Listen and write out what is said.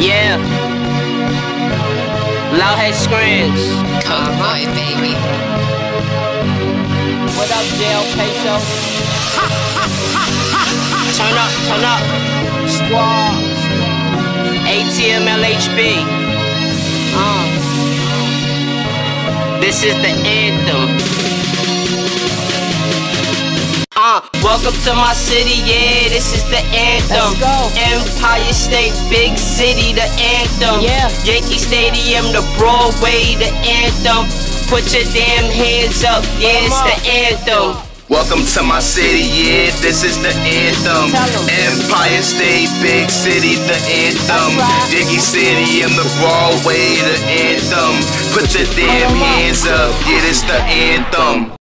Yeah. Loudhead Scrams. Code boy, baby. What up, J.O. Peso? turn up, turn up. Squad. ATM LHB. Uh. This is the anthem. Welcome to my city, yeah, this is the anthem. Let's. Empire State, big city, the anthem. Yeah. Yankee Stadium, the Broadway, the anthem. Put your damn hands up, yeah, it's the anthem. Welcome to my city, yeah, this is the anthem. Empire State, big city, the anthem. That's right. Yankee Stadium, the Broadway, the anthem. Put your damn Come hands up, yeah, this the anthem.